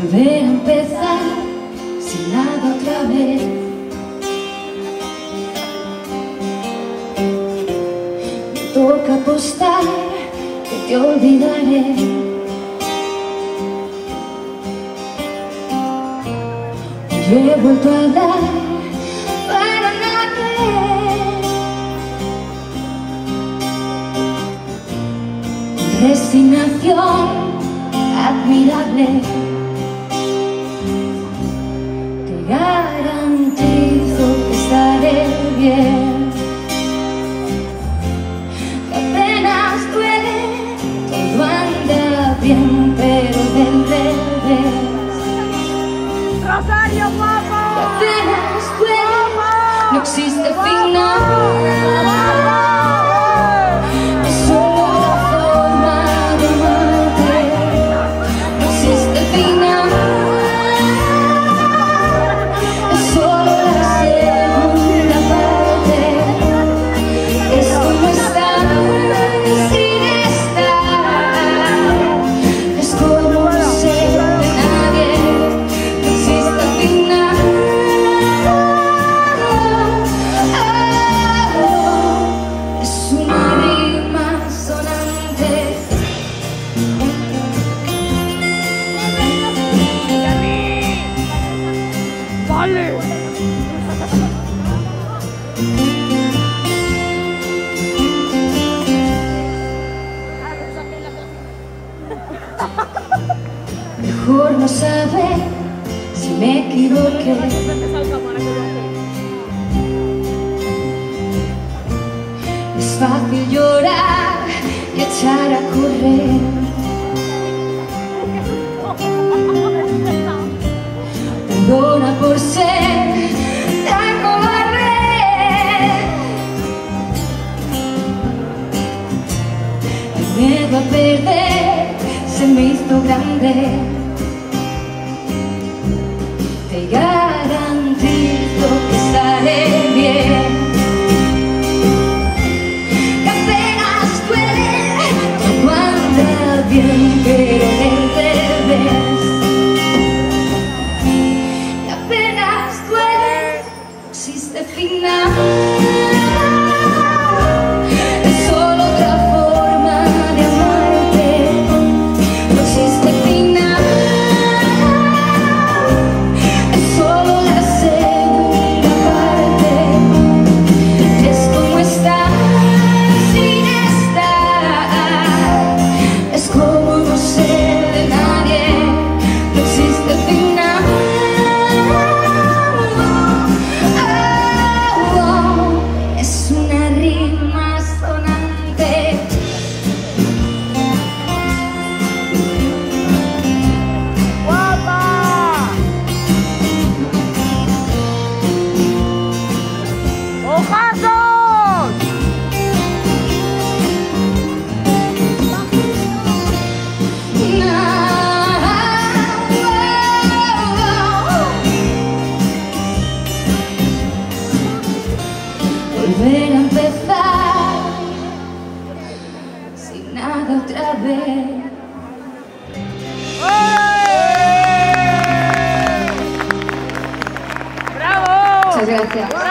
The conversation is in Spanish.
volver a empezar sin nada otra vez. Me toca apostar que te olvidaré. Yo he vuelto a dar para nadie. Resignación admirable. Garantizo que estaré bien. Que apenas duele, todo anda bien, pero del revés. Rosario, Que guapo. apenas duele, no existe no saber si me equivoqué. Es fácil llorar y echar a correr. Perdona por ser tan cobarde. El miedo a perder se me hizo grande. Volver a empezar sin nada otra vez. ¡Bravo! Muchas gracias.